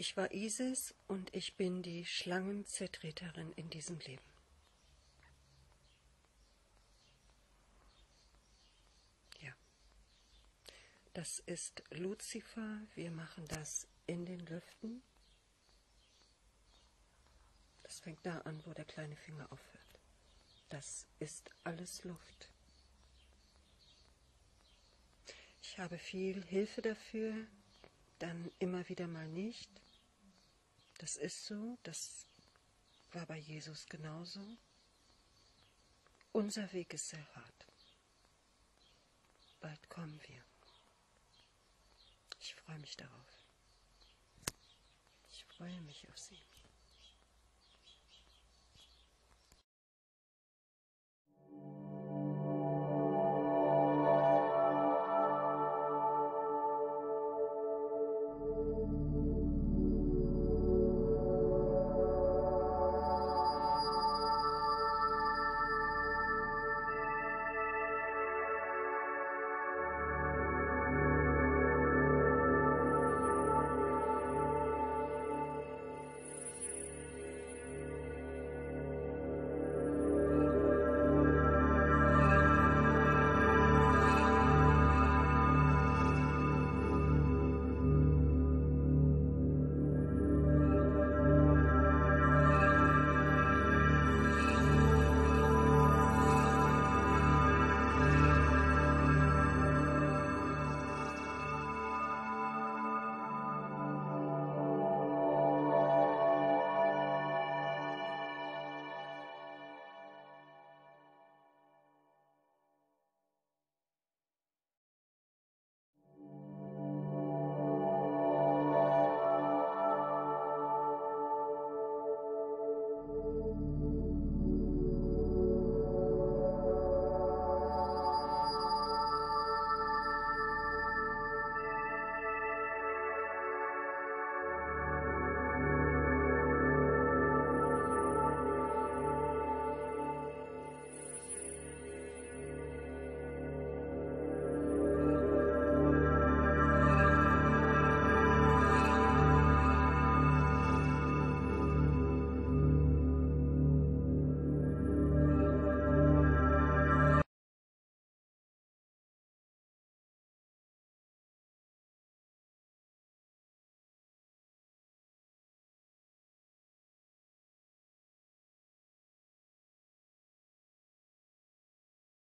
Ich war Isis und ich bin die Schlangenzertreterin in diesem Leben. Das ist Luzifer. Wir machen das in den Lüften. Das fängt da an, wo der kleine Finger aufhört. Das ist alles Luft. Ich habe viel Hilfe dafür, dann immer wieder mal nicht. Das ist so, das war bei Jesus genauso. Unser Weg ist sehr hart. Bald kommen wir. Ich freue mich darauf. Ich freue mich auf Sie.